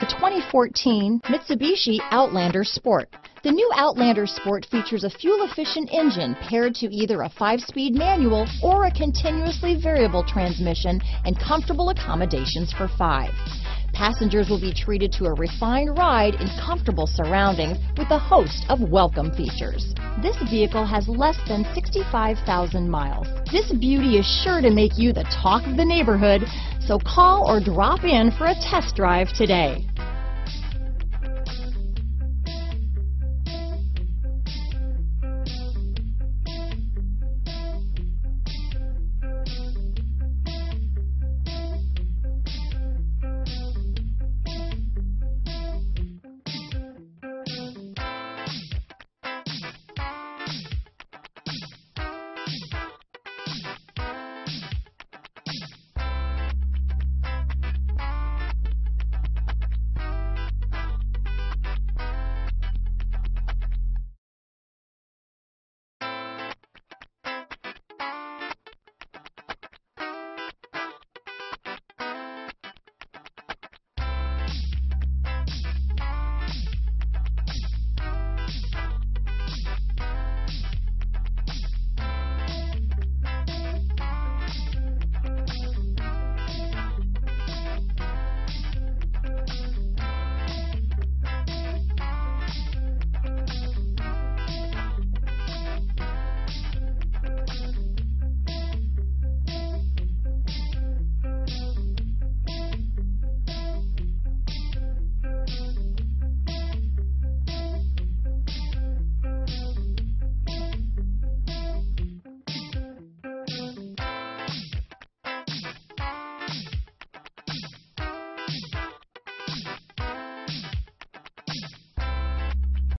The 2014 Mitsubishi Outlander Sport. The new Outlander Sport features a fuel-efficient engine paired to either a 5-speed manual or a continuously variable transmission and comfortable accommodations for five. Passengers will be treated to a refined ride in comfortable surroundings with a host of welcome features. This vehicle has less than 65,000 miles. This beauty is sure to make you the talk of the neighborhood, so call or drop in for a test drive today.